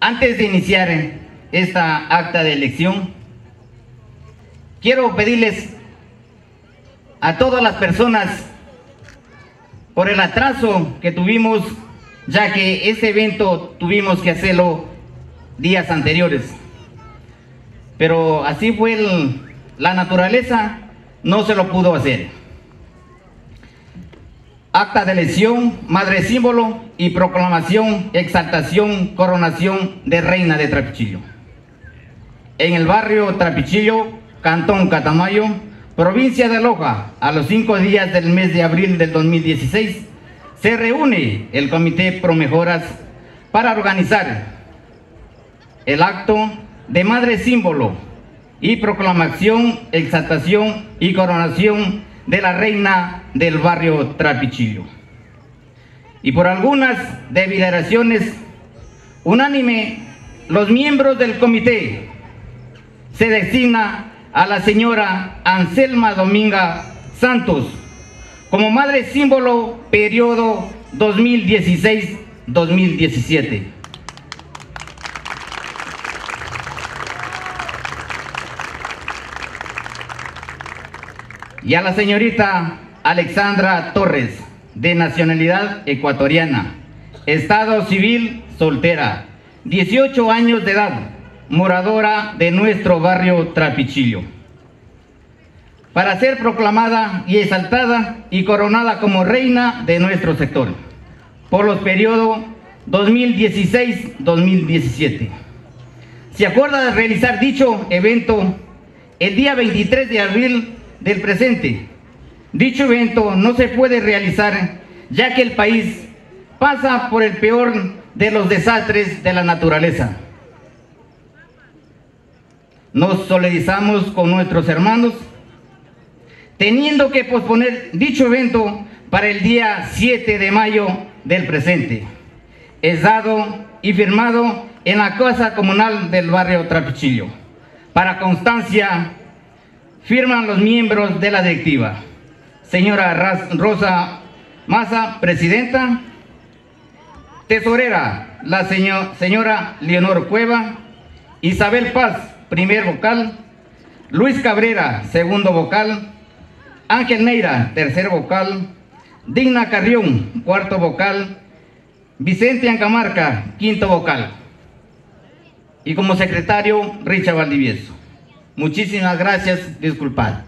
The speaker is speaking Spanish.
Antes de iniciar esta acta de elección, quiero pedirles a todas las personas por el atraso que tuvimos, ya que este evento tuvimos que hacerlo días anteriores. Pero así fue la naturaleza, no se lo pudo hacer. Acta de elección, madre símbolo y proclamación, exaltación, coronación de reina de Trapichillo. En el barrio Trapichillo, Cantón Catamayo, provincia de Loja, a los cinco días del mes de abril del 2016, se reúne el Comité Pro Mejoras para organizar el acto de madre símbolo y proclamación, exaltación y coronación de la reina del barrio Trapichillo. Y por algunas deliberaciones unánime, los miembros del comité se designa a la señora Anselma Dominga Santos como madre símbolo periodo 2016-2017. Y a la señorita Alexandra Torres, de nacionalidad ecuatoriana, estado civil soltera, 18 años de edad, moradora de nuestro barrio Trapichillo. Para ser proclamada y exaltada y coronada como reina de nuestro sector por los periodos 2016-2017. Se acuerda de realizar dicho evento el día 23 de abril del presente. Dicho evento no se puede realizar ya que el país pasa por el peor de los desastres de la naturaleza. Nos solidarizamos con nuestros hermanos, teniendo que posponer dicho evento para el día 7 de mayo del presente. Es dado y firmado en la Casa Comunal del barrio Trapichillo. Para constancia, firman los miembros de la directiva. Señora Rosa Maza, presidenta. Tesorera, la señora Leonor Cueva. Isabel Paz, primer vocal. Luis Cabrera, segundo vocal. Ángel Neira, tercer vocal. Digna Carrión, cuarto vocal. Vicente Ancamarca, quinto vocal. Y como secretario, Richard Valdivieso. Muchísimas gracias, disculpad.